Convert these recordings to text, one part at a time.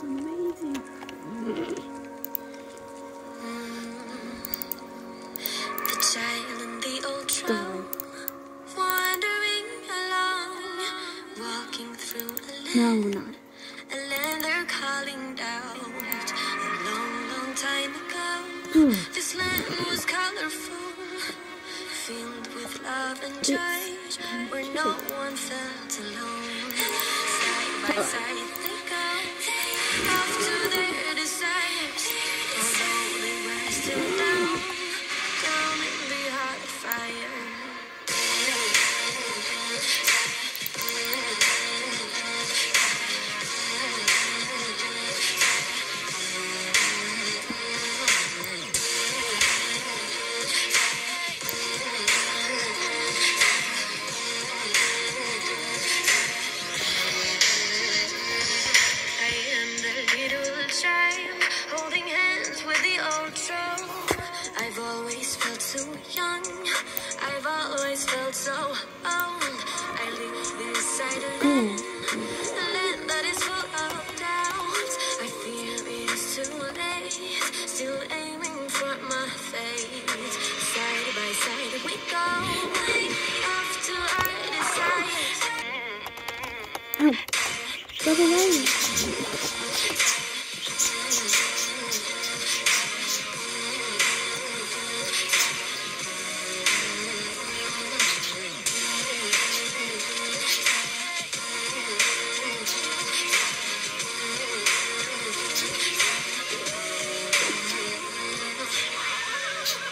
Whoa, amazing. The child in the old throne, wandering along, walking through a land, No, we're not. a land they're calling out. A long, long time ago, Hmm. this land was colorful, filled with love and joy, where no one felt alone. Side by side little child holding hands with the old. I've always felt so young. I've always felt so old. I a that is full of. I it is too late. Still aiming for my. Side by side we go.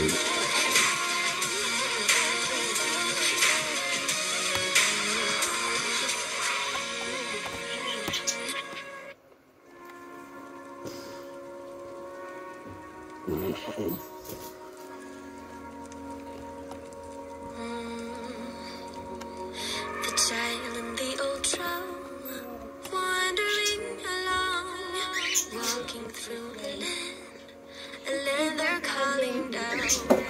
collide. Through a